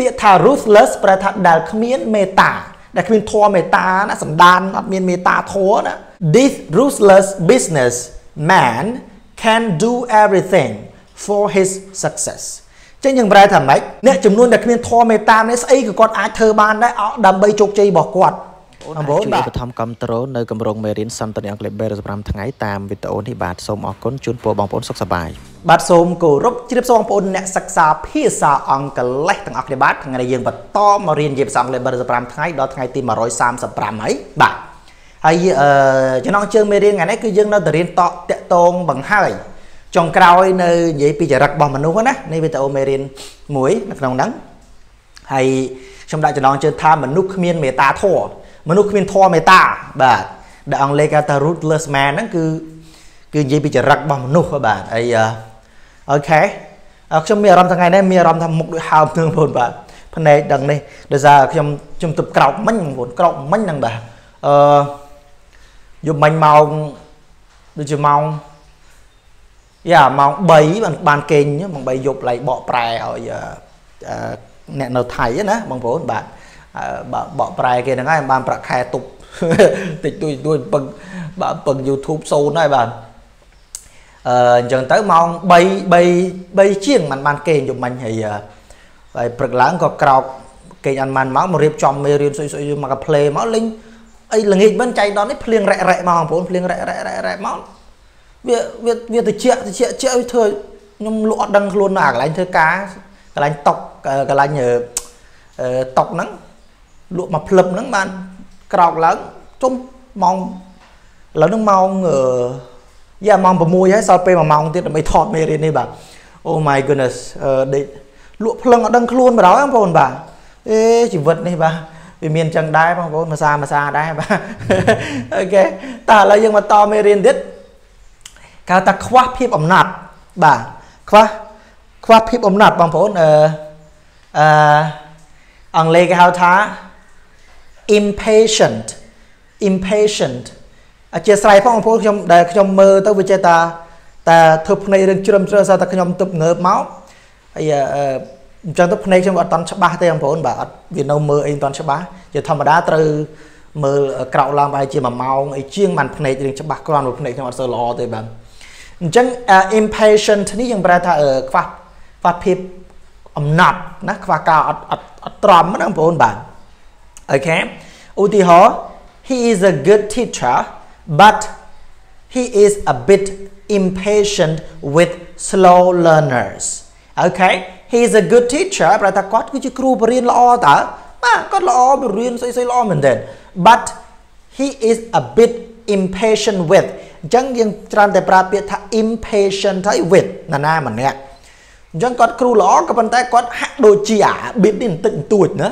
ពាក្យថា ruthless ប្រែថាដែលគ្មានមេត្តាដែលគ្មានធម៌មេត្តាណាសន្តានអត់មានមេត្តាធម៌ណា This ruthless business man can do everything for his success ចឹងយើងប្រែថាម៉េចអ្នកចំនួនដែលគ្មានធម៌មេត្តានេះស្អីក៏គាត់អាចធ្វើបានដែរដើម្បីជោគជ័យរបស់គាត់បងប្អូនជួយឧបត្ថម្ភគ្រប់ត្រូលនៅគម្រោងមេរៀនសន្តានអង់គ្លេស35ថ្ងៃតាមវីដេអូនេះបាទសូមអរគុណជូនពរបងប្អូនសុខសប្បាយ បាទសូមគោរពជ្រាបសួរបងប្អូនអ្នកសិក្សាភាសាអង់គ្លេសទាំងអស់គ្នាបាទថ្ងៃនេះយើងបន្តមករៀននិយាយភាសាអង់គ្លេស35ថ្ងៃដល់ថ្ងៃទី135ហើយបាទហើយអឺចំណងជើងមេរៀនថ្ងៃនេះគឺយើងនៅតែរៀនតកតកតងបង្ហើយចុងក្រោយនៅនិយាយពីចរិតរបស់មនុស្សណានេះវីដេអូមេរៀនមួយនៅក្នុងហ្នឹងហើយខ្ញុំដាក់ចំណងជើងថាមនុស្សគ្មានមេត្តាធម៌មនុស្សគ្មានធម៌មេត្តាបាទដែលអង់គ្លេសគេថា ruthless man ហ្នឹងគឺគឺនិយាយពីចរិតរបស់មនុស្សបាទហើយអូ ខេខ្ញុំមានអារម្មណ៍ថ្ងៃនេះមានអារម្មណ៍ថាមុខដូចហើមនឹងបងប្អូនបាទភ្នែកដឹងនេះដោយសារខ្ញុំជំទប់ក្រោកមិញបងប្អូនក្រោកមិញហ្នឹងបាទអឺយប់មិញម៉ោងដូចជាម៉ោងយ៉ាម៉ោង3បានបានគេងម៉ោង3យប់ឡៃបកប្រែឲ្យអ្នកនៅថៃណាបងប្អូនបាទបកប្រែគេហ្នឹងហើយបានប្រាក់ខែទប់តិចតួចតួចពឹងបាទពឹង YouTube សូនហើយបាទ អឺអញ្ចឹងទៅម៉ោង3 3 3ជាងมันបានគេងយប់មិញហើយហើយព្រឹកឡើងក៏ក្រោកគេងអត់បានមកមករៀបចំមេរៀនសុយសុយមកកាផ្លេមកលេងអីល្ងាចមិនចៃដល់នេះភ្លៀងរ៉ែរ៉ែមកបងប្អូនភ្លៀងរ៉ែរ៉ែរ៉ែរ៉ែមកវាវាវាតិចតិចតិចឲ្យធ្វើខ្ញុំលក់អត់ដឹងខ្លួននៅកន្លែងធ្វើការកន្លែងតុកកន្លែងតុកហ្នឹងលក់មកភ្លឹបហ្នឹងបានក្រោកឡើងជុំម៉ោងឥឡូវហ្នឹងម៉ោង យ៉ាម៉ោង6ហើយសល់ពេល1ម៉ោងទៀតដើម្បីថតមេរៀននេះបាទ Oh my goodness អឺដេកលក់ភ្លឹងអត់ដឹងខ្លួនបណ្ដោយបងប្អូនបាទអេជីវិតនេះបាទវាមានចឹងដែរបងប្អូនភាសាភាសាដែរបាទអូខេតើឥឡូវយើងមកតមេរៀនទៀតគេថាខ្វះភាពអំណត់បាទខ្វះខ្វះភាពអំណត់បងប្អូនអឺអឺអង់គ្លេសគេហៅថា impatient impatient អធិស្ឋានផងបងប្អូនខ្ញុំដែលខ្ញុំមើលទៅវាចេះតាតែធ្វើភ្នែករឿងជ្រឹមជ្រៅសារតែខ្ញុំទប់ងើបមកហើយអញ្ចឹងទៅភ្នែកខ្ញុំអត់តន់ច្បាស់ទេបងប្អូនបាទអត់វានៅមើលអីមិនតន់ច្បាស់ជាធម្មតាត្រូវមើលក្រោកឡើងប្រហែលជា1ម៉ោងអីជាងបានភ្នែករឿងច្បាស់គ្រាន់ព្រោះភ្នែកខ្ញុំអត់សូវល្អទេបាទអញ្ចឹង impatient នេះយើងប្រែថាខ្វះខ្វះភាពអំណត់ណាខ្វះការអត់អត់អត់ត្រំណាបងប្អូនបាទអូខេឧទាហរណ៍ he is a good teacher but he is a bit impatient with slow learners អូខេ he is a good teacher ប្រែថាគាត់គឺជាគ្រូបរៀនល្អតើបាទគាត់ល្អបរៀនស្អីស្អីល្អមែនទែន but he is a bit impatient with អញ្ចឹងយើងច្រើនតែប្រើពាក្យថា impatient ហើយ with ណាណាម្នាក់អញ្ចឹងគាត់គ្រូល្អក៏ប៉ុន្តែគាត់ហាក់ដូចជាអា bit នេះបន្តិចបន្តួចណា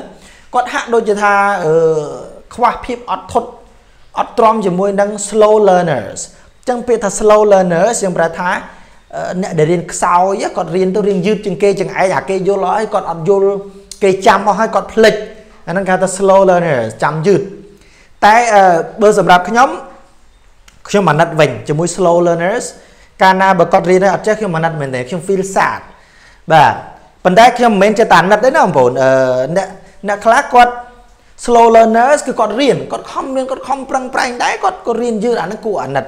គាត់ហាក់ដូចជាថាអឺខ្វះភាពអត់ធត់ អត់ទ្រាំជាមួយនឹង slow learners អញ្ចឹងពាក្យថា slow learners យើងប្រែថាអ្នកដែលរៀនខ្សោយគាត់រៀនទៅរៀនយឺតជាងគេជាងឯងអាគេយល់ហើយគាត់អត់យល់គេចាំអស់ហើយគាត់ភ្លេចអាហ្នឹងគេថា slow learners ចាំយឺតតែបើសម្រាប់ខ្ញុំខ្ញុំអាណិតវិញជាមួយ slow learners កាលណាបើគាត់រៀនហើយអត់ចេះខ្ញុំអាណិតមែនទេខ្ញុំ feel sad បាទប៉ុន្តែខ្ញុំមិនមែនចេះតែអាណិតទេណាបងប្អូនអឺអ្នកអ្នកខ្លះគាត់ slow learners គឺគាត់រៀនគាត់ខំរៀនគាត់ខំប្រឹងប្រែងដែរគាត់ក៏រៀនយឺតអាហ្នឹងគួរអាណិត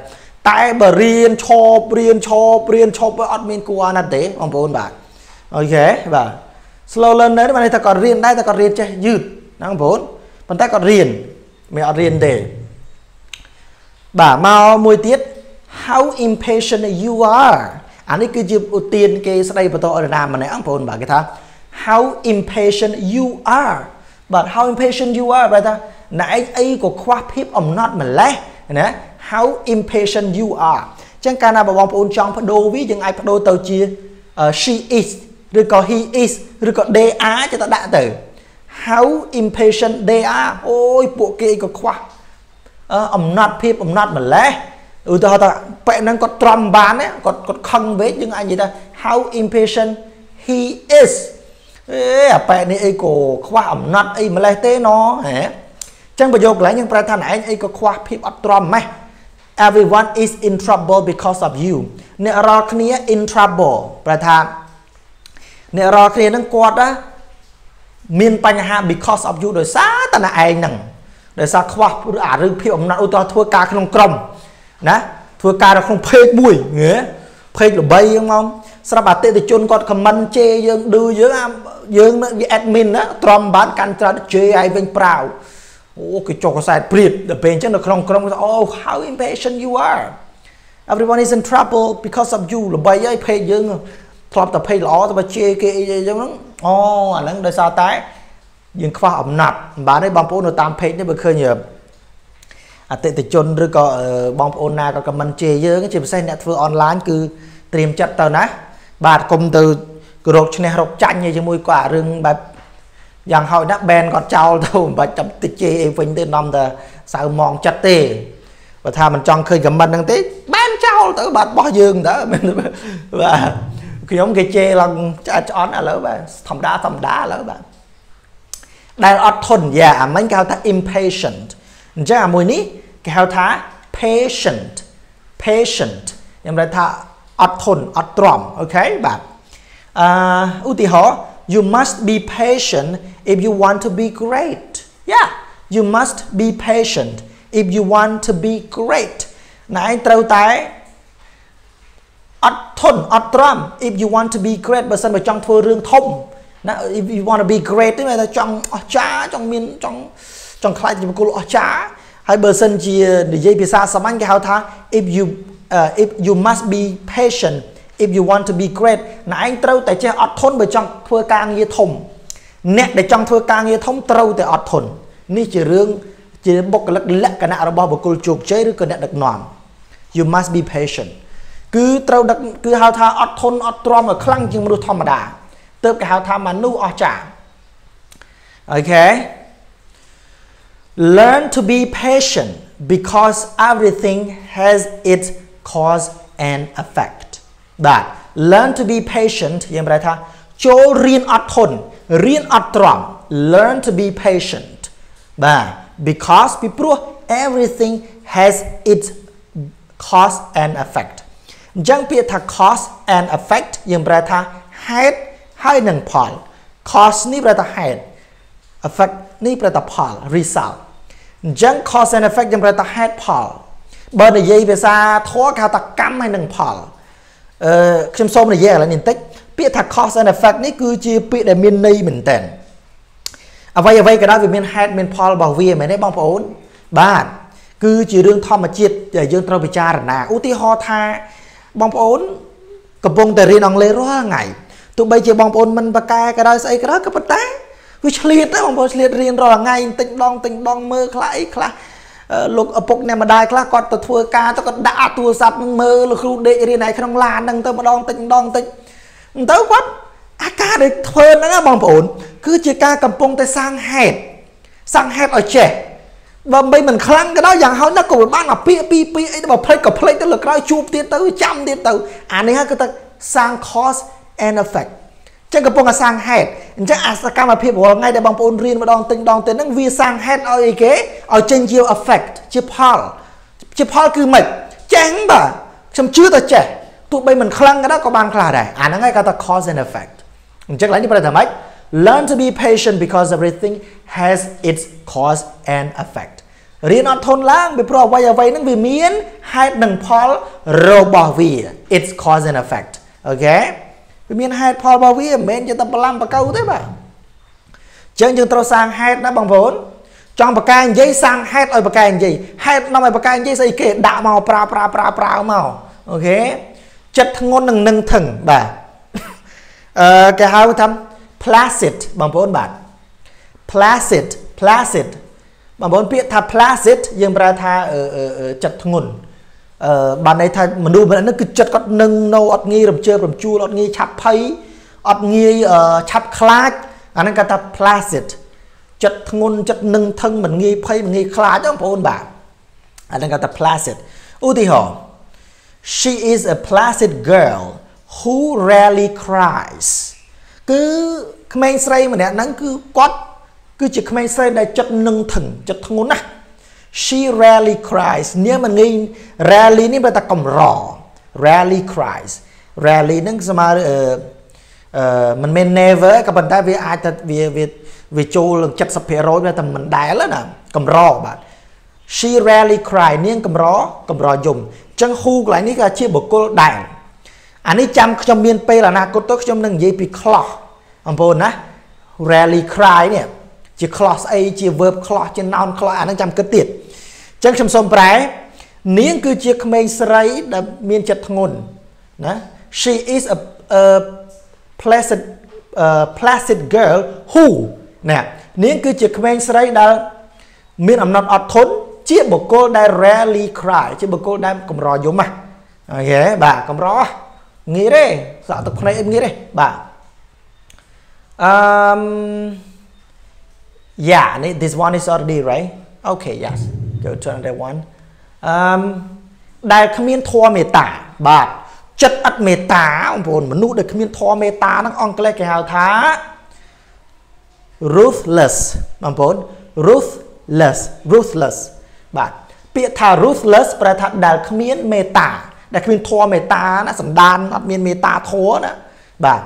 តែបើរៀនឈប់រៀនឈប់រៀនឈប់អត់មានគួរអាណិតទេបងប្អូនបាទអូខេបាទ slow learner បានន័យថាគាត់រៀនដែរតែគាត់រៀនចេះយឺតណាបងប្អូនប៉ុន្តែគាត់រៀនមិនអត់រៀនទេបាទមកមួយទៀត how impatient you are អានេះគឺជាឧទានគេស្ដីបន្តអរណាម្នាក់បងប្អូនបាទគេថា how impatient you are បាទ how impatient you are បាទថាណែឯងអីក៏ខ្វះភាពអំណត់ម្លេះណា how impatient you are អញ្ចឹងកាលណាបងប្អូនចង់បដូរវាយើងអាចបដូរទៅជា she is ឬក៏ he is ឬក៏ they are ចេះតែដាក់ទៅ how impatient they are អូយពួកគេក៏ខ្វះអំណត់ភាពអំណត់ម្លេះឧទាហរណ៍ថាប៉ែហ្នឹងគាត់ទ្រាំបានគាត់គាត់ខឹងពេកយើងអាចនិយាយថា how impatient he is អេអាប៉ែនេះអីក៏ខ្វះអំណត់អីម្លេះទេណហ៎ចឹងប្រយោគកន្លែងយើងប្រែថាឯងអីក៏ខ្វះភាពអត់ទ្រាំម៉េះ everyone is in trouble because of you អ្នករាល់គ្នា in trouble ប្រែថាអ្នករាល់គ្នានឹងគាត់ណាមានបញ្ហា because of you ដោយសារតែណែឯងហ្នឹងដោយសារខ្វះអារឿងភាពអំណត់ឧទាហរណ៍ធ្វើការក្នុងក្រុមណាធ្វើការនៅក្នុង page មួយ ងើ page ល្បីហ្នឹងមកស្រាប់អតិថិជនគាត់ comment ជេរយើងឌឺយើងយើងវា admin ណាទ្រាំបានកាន់ច្រើនជេរឲ្យវិញប្រាវអូគេចុះកសែតព្រៀបដល់ពេលអញ្ចឹងនៅក្នុងក្រុមអូ how impatient you are everyone is in trouble because of you ល្បីហើយ page យើងធ្លាប់តែ page ល្អតែបើជេរគេអីអញ្ចឹងហ្នឹងអូអាហ្នឹងដោយសារតែយើងខ្វះអំណត់មិនបានទេបងប្អូននៅតាម page នេះបើឃើញ អតិថិជនឬក៏បងប្អូនណាក៏ comment ជេរយើងជាពិសេសអ្នកធ្វើ online គឺត្រៀមចិត្តទៅណាបាទគុំទៅរកឈ្នះរកចាញ់ជាមួយគាត់រឿងបែបយ៉ាងហោចណាស់បែនគាត់ចោលទៅមិនបាច់ចាំតិចជេរអីវិញទេនាំតែសៅมองចិត្តទេបើថាមិនចង់ឃើញខមមិនហ្នឹងទេបែនចោលទៅបាទបោះយើងតើបាទខ្ញុំគេជេរឡើងឆ្អិតឆ្អន់ឥឡូវបាទធម្មតាធម្មតាឥឡូវបាទដែលអត់ធន់យ៉ាអាមិញគេហៅថា impatient អញ្ចឹងអាមួយនេះ គេហៅថា patient patient ខ្ញុំនិយាយថាអត់ធន់អត់ទ្រាំអូខេបាទអឺឧទាហរណ៍ you must be patient if you want to be great yeah you must be patient if you want to be great ណែឯងត្រូវតែអត់ធន់អត់ទ្រាំ if you want to be great បើសិនបើចង់ធ្វើរឿងធំណា if you want to be great ទេតែចង់អស្ចារ្យចង់មានចង់ចង់ខ្លាចជាបុគ្គលអស្ចារ្យ ហើយបើសិនជានិយាយភាសាសាមញ្ញគេហៅថា if you uh, if you must be patient if you want to be great ណែឯងត្រូវតែចេះអត់ធន់បើចង់ធ្វើការងារធំអ្នកដែលចង់ធ្វើការងារធំត្រូវតែអត់ធន់នេះជារឿងជាបុគ្គលិកលក្ខណៈរបស់បុគ្គលជោគជ័យឬក៏អ្នកដឹកនាំ you must be patient គឺត្រូវដឹកគឺហៅថាអត់ធន់អត់ទ្រាំឲ្យខ្លាំងជាងមនុស្សធម្មតាទើបគេហៅថាមនុស្សអស្ចារ្យអូខេ learn to be patient because everything has its cause and effect បាទ learn to be patient យើងប្រែថាចូលរៀនអត់ធន់រៀនអត់ទ្រាំ learn to be patient បាទ because ពីព្រោះ everything has its cause and effect អញ្ចឹងពាក្យថា cause and effect យើងប្រែថាហេតុហើយនឹងផល cause នេះប្រែថាហេតុ effect នេះប្រែថាផល result អញ្ចឹង cause and effect យើងប្រែថាហេតុផលបើនិយាយភាសាធម៌គេហៅថាកម្មហើយនឹងផលអឺខ្ញុំសូមនិយាយឥឡូវនេះបន្តិចពាក្យថា cause and effect នេះគឺជាពាក្យដែលមានន័យមែនតើអ្វីអ្វីក៏ដោយវាមានហេតុមានផលរបស់វាមែនទេបងប្អូនបាទគឺជារឿងធម្មជាតិដែលយើងត្រូវពិចារណាឧទាហរណ៍ថាបងប្អូនកំពុងតែរៀនអង់គ្លេសរាល់ថ្ងៃទោះបីជាបងប្អូនមិនបកកែក៏ដោយស្អីក៏ដោយក៏ប៉ុន្តែ វាឆ្លៀតដែរបងប្អូនឆ្លៀតរៀនរាល់ថ្ងៃតិចដងតិចដងមើលខ្លះអីខ្លះលោកឪពុកអ្នកម្ដាយខ្លះគាត់ទៅធ្វើការទៅគាត់ដាក់ទូរស័ព្ទនឹងមើលលោកគ្រូដេករៀនឯក្នុងឡានហ្នឹងទៅម្ដងតិចម្ដងតិចទៅគាត់អាការដែលធ្វើហ្នឹងបងប្អូន គឺជាការកំពុងតែសាងហេតុសាងហេតុឲ្យចេះបើមិនមិនខ្លាំងក៏ដោយយ៉ាងហោចណាស់ក៏បានអាពាកពីរពីរអីបើផ្លេចក៏ផ្លេចទៅលើក្រោយជួបទៀតទៅចាំទៀតទៅអានេះគឺថាសាង cause and effect ចឹងកំពុងតែសាងហេតុអញ្ចឹងអាសកម្មភាពរាល់ថ្ងៃដែលបងប្អូនរៀនម្ដងទិញដងទៅហ្នឹងវាសាងហេតុឲ្យអីគេឲ្យចេញជា effect ជាផលជាផលគឺម៉េចចេះបាទខ្ញុំជឿតែចេះទោះបីមិនខ្លាំងក៏ដោយក៏បានខ្លះដែរអាហ្នឹងឯងគេថា cause and effect អញ្ចឹងឡើយនេះប្រែថាម៉េច learn to be patient because everything has its cause and effect រៀនអត់ធន់ឡើងពីព្រោះអ្វីអ្វីហ្នឹងវាមានហេតុនិងផលរបស់វា its cause and effect អូខេ វាមានហេតុផលរបស់វាមិនមែនជាតែបន្លំបកៅទេបាទចឹងយើងត្រូវសាងហេតុណាបងប្អូនចង់បកែនិយាយសាងហេតុឲ្យបកែនិយាយហេតុនាំឲ្យបកែនិយាយស្អីគេដាក់មកប្រើប្រើប្រើប្រើមកអូខេចិត្តធ្ងន់នឹងនឹងថឹងបាទអឺគេហៅថា placid បងប្អូនបាទ placid placid បងប្អូនពាក្យថា placid យើងប្រើថាចិត្តធ្ងន់ អឺបានន័យថាមនុស្សម្នាក់ហ្នឹងគឺចិត្តគាត់នឹងនៅអត់ងាយរំជើបរំជួលអត់ងាយឆាប់ភ័យអត់ងាយឆាប់ខ្លាចអាហ្នឹងគេថា placid ចិត្តធ្ងន់ចិត្តនឹងថឹងមិនងាយភ័យមិនងាយខ្លាចបងប្អូនបាទអាហ្នឹងគេថា placid ឧទាហរណ៍ she is a placid girl who rarely cries គឺក្មេងស្រីម្នាក់ហ្នឹងគឺគាត់គឺជាក្មេងស្រីដែលចិត្តនឹងថឹងចិត្តធ្ងន់ណាស់ she rarely cries នាងមិនងាយ rarely នេះបើតែកំរ rarely cries rarely ហ្នឹងស្មើអឺអឺមិនមែន never ក៏ប៉ុន្តែវាអាចថាវាវាវាចូលនឹង70%តែមិនដែលណាកម្របាទ she rarely cry នាងកម្រកម្រយំអញ្ចឹង who កន្លែងនេះក៏ជាបុគ្គលដែរអានេះចាំខ្ញុំមានពេលអនាគតទៅខ្ញុំនឹងនិយាយពី clause បងប្អូនណា rarely cry នេះជា clause ស្អីជា verb clause ជា noun clause អានឹងចាំគិតទៀតអញ្ចឹងខ្ញុំសូមប្រែ នាងគឺជាក្មេងស្រីដែលមានចិត្តធ្ងន់ណា she is a, a placid uh, placid girl who ណានាងគឺជាក្មេងស្រីដែលមានអំណត់អត់ធន់ជាបុគ្គលដែល rarely cry ជាបុគ្គលដែលកម្រយំណាអូខេបាទកម្រងាយទេសក់ទឹកភ្នែកងាយទេបាទអឺ yeah this one is already right okay yes go to another one អឺដែលគ្មានធម៌មេត្តាបាទចិត្តអត់មេត្តាបងប្អូនមនុស្សដែលគ្មានធម៌មេត្តាហ្នឹងអង់គ្លេសគេហៅថា ruthless បងប្អូន ruthless ruthless បាទពាក្យថា ruthless ប្រែថាដែលគ្មានមេត្តាដែលគ្មានធម៌មេត្តាណាសន្តានអត់មានមេត្តាធម៌ណាបាទ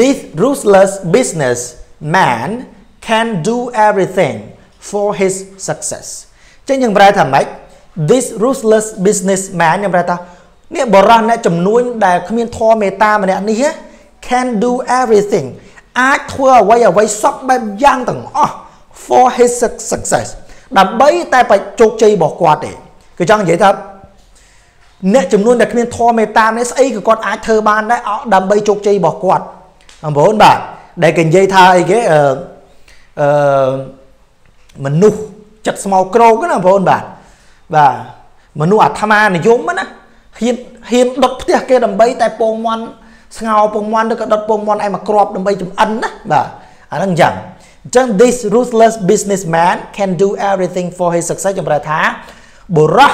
this ruthless business man can do everything for his success ចឹងយើងប្រែថាម៉េច this ruthless businessman ខ្ញុំប្រែថានេះបរិះអ្នកចំនួនដែលគ្មានធម៌មេត្តាម្នាក់នេះ can do everything អាចធ្វើអ្វីអ្វីសពបែបយ៉ាងទាំងអស់ for his success ដើម្បីតែបជោគជ័យរបស់គាត់ទេគឺចង់និយាយថាអ្នកចំនួនដែលគ្មានធម៌មេត្តានេះស្អីក៏គាត់អាចធ្វើបានដែរដើម្បីជោគជ័យរបស់គាត់បងប្អូនបាទដែលគេនិយាយថាអីគេអឺអឺ មនុស្សចិត្តស្មោកគ្រោកណាបងប្អូនបាទបាទមនុស្សអាត្មានិយមណាហ៊ានហ៊ានដុតផ្ទះគេដើម្បីតែពងមន់ស្ងោពងមន់ឬក៏ដុតពងមន់ឯមកគ្របដើម្បីចំអិនណាបាទអាហ្នឹងអញ្ចឹងអញ្ចឹង this ruthless businessman can do everything for his success ចម្រើថាបុរស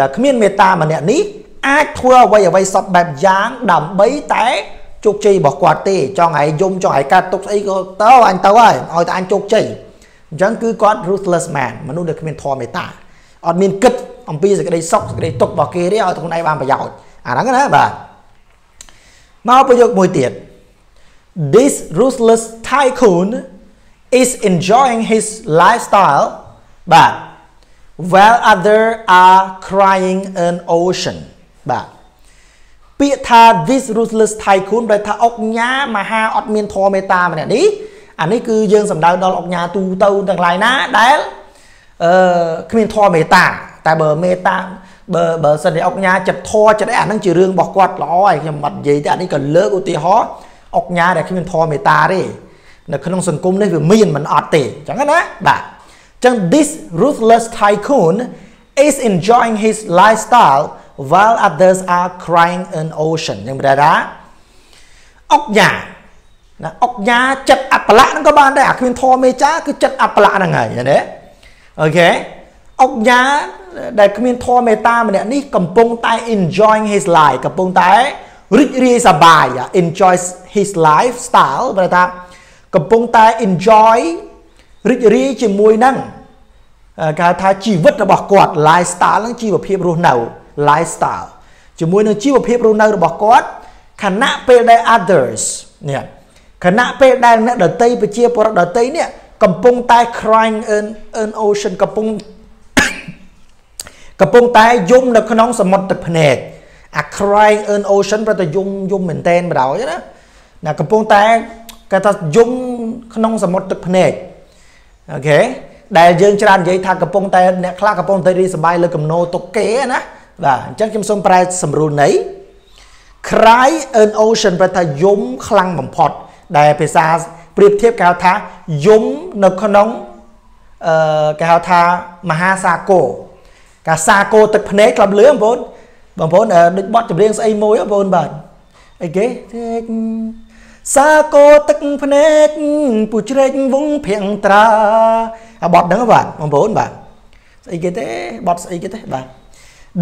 ដែលគ្មានមេត្តាម្នាក់នេះអាចធ្វើអ្វីអ្វីសពបែបយ៉ាងដើម្បីតែជោគជ័យរបស់គាត់ទេចង់ឲ្យយំចង់ឲ្យកាត់ទុកស្អីក៏ទៅអញទៅហើយឲ្យតែអញជោគជ័យ អញ្ចឹងគឺគាត់ ruthless man មនុស្សដែលគ្មានធម៌មេត្តាអត់មានគិតអំពីសេចក្តីសុខសេចក្តីទុក្ខរបស់គេទេឲ្យតែខ្លួនឯងបានប្រយោជន៍អាហ្នឹងណាបាទមកប្រយោគមួយទៀត This ruthless tycoon is enjoying his lifestyle បាទ while other are crying an ocean បាទពាក្យថា this ruthless tycoon ប្រែថាអុកញ៉ាមហាអត់មានធម៌មេត្តាម្នាក់នេះ អានេះគឺយើងសំដៅដល់អុកញ៉ាទូទៅទាំងឡាយណាដែលអឺគ្មានធម៌មេត្តាតែបើមេត្តាបើបើសិនជាអុកញ៉ាចិត្តធរចិត្តអីអាហ្នឹងជារឿងរបស់គាត់ល្អហើយខ្ញុំអត់និយាយទេអានេះក៏លើកឧទាហរណ៍អុកញ៉ាដែលគ្មានធម៌មេត្តាទេនៅក្នុងសង្គមនេះវាមានមិនអត់ទេអញ្ចឹងណាបាទអញ្ចឹង this ruthless tycoon is enjoying his lifestyle while others are crying in ocean យ៉ាងប្រែថាអុកញ៉ា ណាអុកញ៉ាចិត្តអបលៈហ្នឹងក៏បានដែរអាគ្មានធម៌មេចាគឺចិត្តអបលៈហ្នឹងហើយណាអូខេអុកញ៉ាដែលគ្មានធម៌មេត្តាម្នាក់នេះកំពុងតែ enjoying his life កំពុងតែរីករាយសប្បាយ enjoy his lifestyle ប្រែថាកំពុងតែ enjoy រីករាយជាមួយនឹងគេហៅថាជីវិតរបស់គាត់ lifestyle ហ្នឹងជីវភាពរស់នៅ lifestyle ជាមួយនឹងជីវភាពរស់នៅរបស់គាត់ខណៈពេលដែល others នេះ ខណៈពេលដែលអ្នកដតីប្រជាពលរដ្ឋដតីនេះកំពុងតែ crying in an ocean កំពុងកំពុងតែយំនៅក្នុងសមុទ្រទឹកភ្នែកអា crying in ocean ប្រហែលយំយំមែនតែនបដ ாய் ណាណាកំពុងតែគេថាយំក្នុងសមុទ្រទឹកភ្នែកអូខេដែលយើងច្រើននិយាយថាកំពុងតែអ្នកខ្លះកំពុងតែរីសប្បាយលើកំណោទុកគេណាបាទអញ្ចឹងខ្ញុំសូមប្រែសម្រួលន័យ cry in ocean ប្រែថាយំខ្លាំងបំផុត ដែលភាសាប្រៀបធៀបគេហៅថាយំនៅក្នុងអឺគេហៅថាមហាសាគរកាសាគរទឹកភ្នែកក្លាប់លឿបងប្អូនបងប្អូនដូចបត់ចម្រៀងស្អីមួយបងប្អូនបាទអីគេសាគរទឹកភ្នែកពូជ្រែកវងភៀងត្រាអាបត់ហ្នឹងបាទបងប្អូនបាទស្អីគេទេបត់ស្អីគេទេបាទ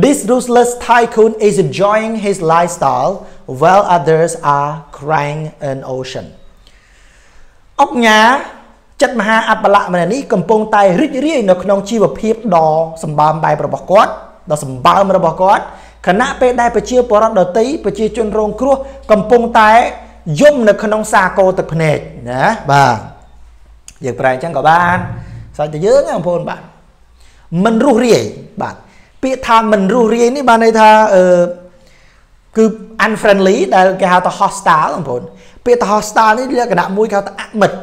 This ruthless tycoon is enjoying his lifestyle while others are crying an ocean អុកញ៉ាចិត្តមហាអបលៈម្នាក់នេះកំពុងតែរីករាយនៅក្នុងជីវភាពដ៏សម្បើមបែបរបស់គាត់ដ៏សម្បើមរបស់គាត់ខណៈពេលដែលប្រជាពលរដ្ឋដទៃប្រជាជនរងគ្រោះកំពុងតែយំនៅក្នុងសាគរទឹកភ្នែកណាបាទយើងប្រែអញ្ចឹងក៏បានសាច់តែយើងបងប្អូនបាទមិនរុះរាយបាទពាក្យថាមិនរុះរាយនេះបានន័យថាអឺគឺ unfriendly ដែលគេហៅថា hostile បងប្អូន ពាក្យថា hostile នេះលក្ខណៈមួយគេហៅថាអមិត្ត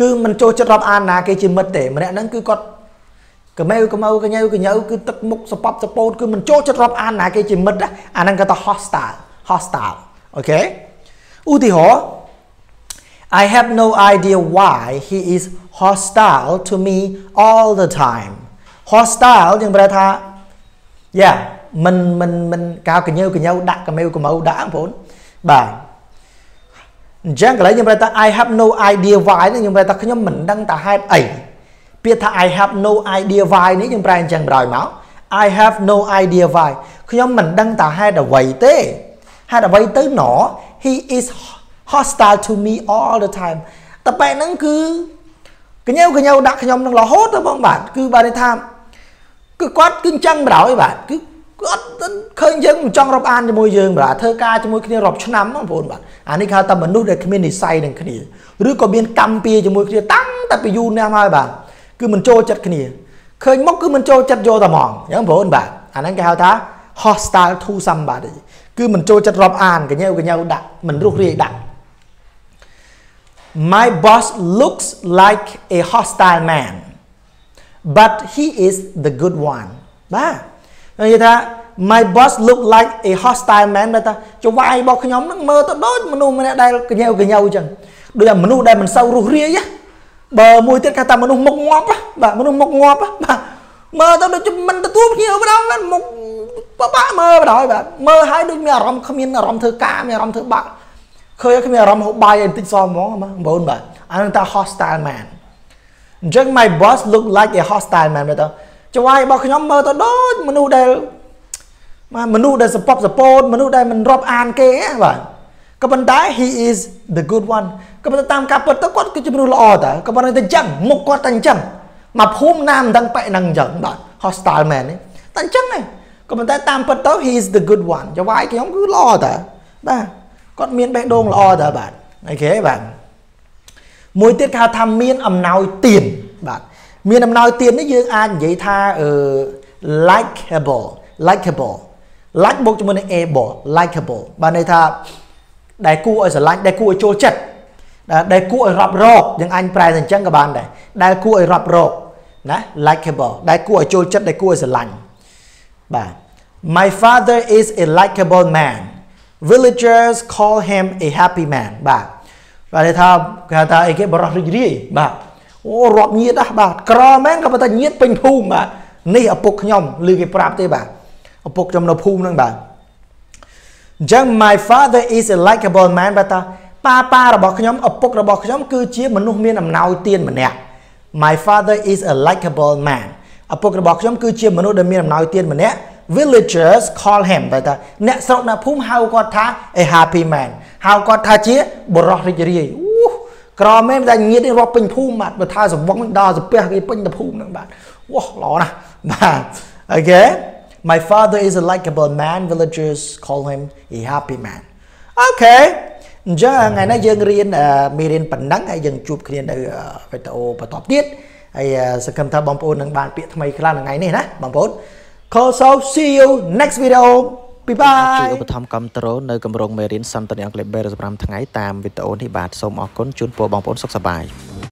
គឺមិនចូលចិត្តរាប់អានណាគេជាមិត្តទេម្នាក់ហ្នឹងគឺគាត់កម៉ៅកម៉ៅកញ៉ៅកញ៉ៅគឺទឹកមុខសពប់សពោតគឺមិនចូលចិត្តរាប់អានណាគេជាមិត្តអាហ្នឹងគេថា hostile hostile អូខេឧទាហរណ៍ I have no idea why he is hostile to me all the time hostile យើងប្រែថា yeah មិនមិនមិនកៅកញើកញើដាក់កម៉ៅកម៉ៅដាក់បងប្អូនបាទ អញ្ចឹងកន្លែងខ្ញុំប្រែថា I have no idea why នេះខ្ញុំប្រែថាខ្ញុំមិនដឹងតាហេតុអីពាក្យថា I have no idea why នេះខ្ញុំប្រែអញ្ចឹងបណ្ដោយមក I have no idea why ខ្ញុំមិនដឹងតាហេតុអ្វីទេហេតុអ្វីទៅណ he is hostile to me all the time តែបែបហ្នឹងគឺកញើកញើដាក់ខ្ញុំនឹងរហូតទៅបងបាទគឺបាទនេះថាគឺគាត់គឺអញ្ចឹងបណ្ដោយបាទគឺ គាត់ឃើញយើងមិនចង់រាប់អានជាមួយយើងបាទធ្វើការជាមួយគ្នារាប់ឆ្នាំបងប្អូនបាទអានេះគេហៅថាមនុស្សដែលគ្មាននិស័យនឹងគ្នាឬក៏មានកម្មពៀជាមួយគ្នាតាំងតែពីយូរណាស់មកបាទគឺមិនចូលចិត្តគ្នាឃើញមកគឺមិនចូលចិត្តយកតែហ្មងអញ្ចឹងបងប្អូនបាទអាហ្នឹងគេហៅថា hostile to somebody គឺមិនចូលចិត្តរាប់អានកញើកញើដាក់មិនរុះរាយដាក់ My boss looks like a hostile man but he is the good one បាទ និយាយថា my boss look like a hostile man ដែលថាចង្វាយរបស់ខ្ញុំនឹងមើលទៅដូចមនុស្សម្នាក់ដែលកញើកញើអញ្ចឹងដូចអាមនុស្សដែលមិនសូវរុះរាយបើមួយទៀតគេថាមនុស្សមុខងាប់បាទមនុស្សមុខងាប់បាទមើលទៅដូចមិនទទួលភ្ញៀវបណ្ដោយមុខបបាក់មើលបណ្ដោយបាទមើលហើយដូចមានអារម្មណ៍គ្មានអារម្មណ៍ធ្វើការមានអារម្មណ៍ធ្វើបាក់ឃើញគ្មានអារម្មណ៍ហូបបាយបន្តិចសោះហ្មងបងប្អូនបាទអានឹងថា hostile man អញ្ចឹង my boss look like a hostile man ទៅ ចង្វាយរបស់ខ្ញុំមើលទៅដូចមនុស្សដែលបាទមនុស្សដែលសពប់សពោតមនុស្សដែលមិនរាប់អានគេបាទក៏ប៉ុន្តែ he is the good one ក៏ប៉ុន្តែតាមការពិតទៅគាត់គឺជាមនុស្សល្អតើក៏ប៉ុន្តែតែអញ្ចឹងមុខគាត់តែអញ្ចឹងមកភូមិណាមិនដឹងបែកនឹងអញ្ចឹងបាទ hostile man នេះតែអញ្ចឹងឯងក៏ប៉ុន្តែតាមពិតទៅ he is the good one ចង្វាយខ្ញុំគឺល្អតើបាទគាត់មានបេះដូងល្អតើបាទអូខេបាទមួយទៀតគេហៅថាមានអំណោយទានបាទ មានអំណោយទាននេះយើងអាចនិយាយថាអឺ likeable likeable like បូកជាមួយនឹង able likeable បានន័យថាដែលគួរឲ្យស្រឡាញ់ដែលគួរឲ្យចូលចិត្តដែលគួរឲ្យរាប់រកយើងអញប្រែទៅអញ្ចឹងក៏បានដែរដែលគួរឲ្យរាប់រកណា likeable ដែលគួរឲ្យចូលចិត្តដែលគួរឲ្យស្រឡាញ់បាទ My father is a likable man villagers call him a happy man បាទបាទថាគេថាអីគេបរោះរីករាយបាទ អូរាប់ញាតបាទក្រមែនក៏ប៉ុន្តែញាតពេញភូមិបាទនេះឪពុកខ្ញុំឮគេប្រាប់ទេបាទឪពុកខ្ញុំនៅភូមិហ្នឹងបាទអញ្ចឹង my father is a likable man បាទតាប៉ាប៉ារបស់ខ្ញុំឪពុករបស់ខ្ញុំគឺជាមនុស្សមានអំណោយទានម្នាក់ my father is a likable man ឪពុករបស់ខ្ញុំគឺជាមនុស្សដែលមានអំណោយទានម្នាក់ villagers call him តែថាអ្នកស្រុកអ្នកភូមិហៅគាត់ថា a happy man ហៅគាត់ថាជាបរោះរីករាយអូ ក្រមែនតែញាតនេះរាប់ពេញភូមិបាទបើថាសវងដល់សាពះគេពេញទៅភូមិហ្នឹងបាទវោះល្អណាស់បាទអូខេ My father is a likable man villagers call him a happy man អូខេអញ្ចឹងថ្ងៃនេះយើងរៀនមេរៀនប៉ុណ្ណឹងហើយយើងជួបគ្នានៅវីដេអូបន្តទៀតហើយសង្ឃឹមថាបងប្អូននឹងបានពាក្យថ្មីខ្លះថ្ងៃនេះណាបងប្អូន So see you next video ពីបាយជួយឧបត្ថម្ភគ្រប់ត្រូលនៅកម្រងមេរៀនសន្តានអង់គ្លេស315ថ្ងៃតាមវីដេអូនេះបាទសូមអរគុណជូនពរបងប្អូនសុខសប្បាយ